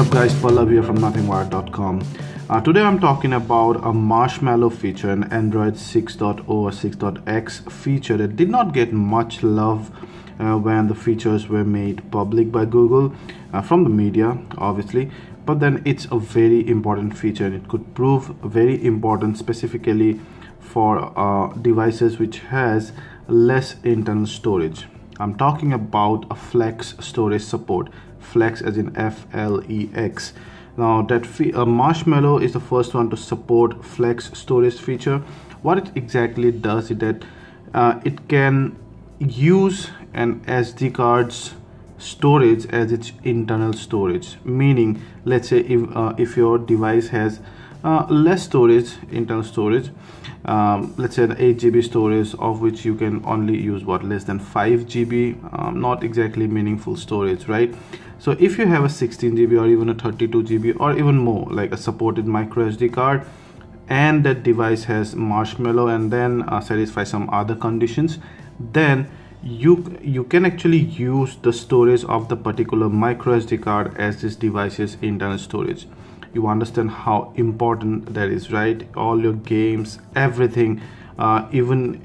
up guys, Pallab here from nothingwired.com. Uh, today I'm talking about a Marshmallow feature, an Android 6.0 or 6.x feature that did not get much love uh, when the features were made public by Google uh, from the media, obviously. But then it's a very important feature and it could prove very important specifically for uh, devices which has less internal storage. I'm talking about a flex storage support flex as in f-l-e-x now that uh, marshmallow is the first one to support flex storage feature. What it exactly does is that uh, it can use an sd card's storage as its internal storage. Meaning let's say if uh, if your device has uh, less storage internal storage. Um, let's say the 8 GB storage of which you can only use what less than 5 GB um, not exactly meaningful storage right? So if you have a 16 GB or even a 32 GB or even more like a supported micro SD card and that device has marshmallow and then uh, satisfy some other conditions then you you can actually use the storage of the particular micro SD card as this device's internal storage you understand how important that is right? All your games everything uh, even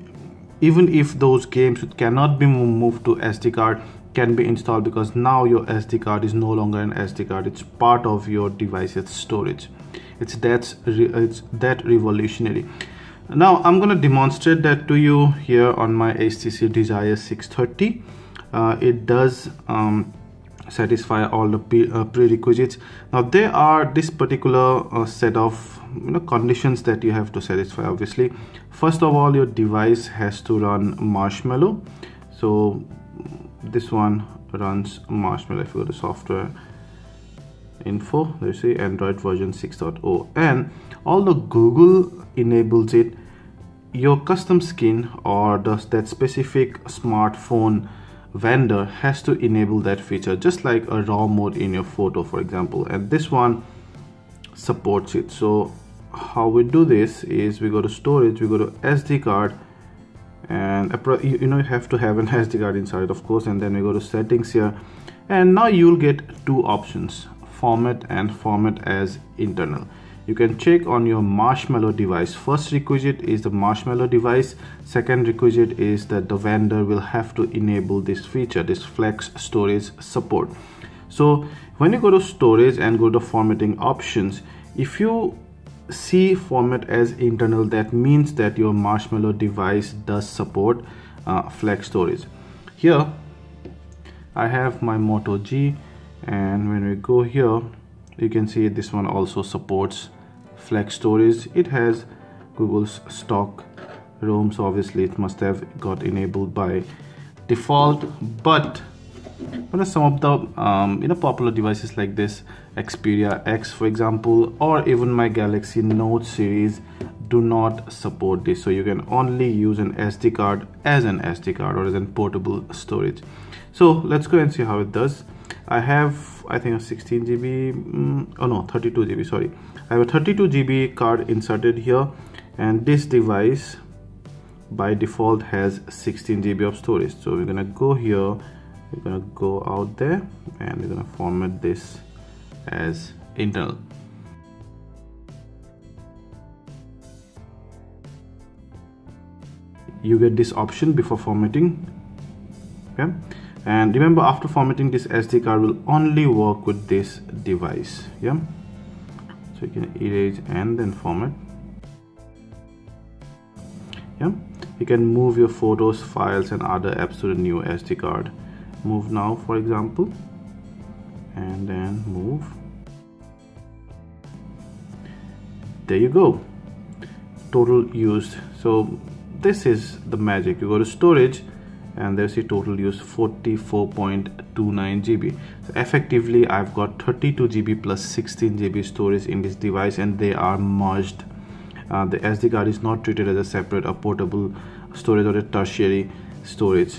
even if those games cannot be moved to SD card can be installed because now your SD card is no longer an SD card. It's part of your device's storage. It's that's it's that revolutionary. Now I'm going to demonstrate that to you here on my HTC Desire 630 uh, it does um, satisfy all the uh, prerequisites. Now there are this particular uh, set of you know conditions that you have to satisfy obviously. First of all your device has to run marshmallow. So this one runs marshmallow. If you go to software info you see android version 6.0 and although google enables it. Your custom skin or does that specific smartphone vendor has to enable that feature just like a raw mode in your photo for example. And this one supports it. So how we do this is we go to storage we go to SD card and you know you have to have an SD card inside of course and then we go to settings here. And now you'll get two options format and format as internal you can check on your marshmallow device. First requisite is the marshmallow device. Second requisite is that the vendor will have to enable this feature this flex storage support. So when you go to storage and go to formatting options if you see format as internal that means that your marshmallow device does support uh, flex storage. Here I have my Moto G and when we go here you can see this one also supports flex storage it has google's stock rom so obviously it must have got enabled by default but you know, some of the um, you know popular devices like this Xperia X for example or even my Galaxy Note series do not support this. So you can only use an SD card as an SD card or as a portable storage. So let's go and see how it does I have I think a 16 GB mm, oh no 32 GB sorry. I have a 32 GB card inserted here and this device by default has 16 GB of storage. So we're gonna go here we're gonna go out there and we're gonna format this as internal. You get this option before formatting. Okay and remember after formatting this SD card will only work with this device yeah? So you can erase and then format. Yeah? You can move your photos files and other apps to the new SD card. Move now for example. And then move. There you go. Total used so this is the magic. You go to storage and there's a total use 44.29 GB so effectively I've got 32 GB plus 16 GB storage in this device and they are merged. Uh, the SD card is not treated as a separate a portable storage or a tertiary storage.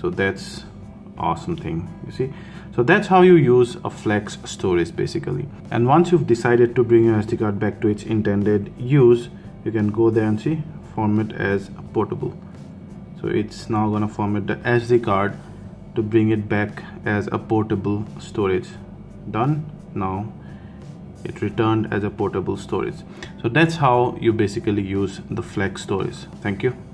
So that's awesome thing you see. So that's how you use a flex storage basically. And once you've decided to bring your SD card back to its intended use you can go there and see format as portable so it's now gonna format the SD card to bring it back as a portable storage. Done. Now it returned as a portable storage. So that's how you basically use the flex storage. Thank you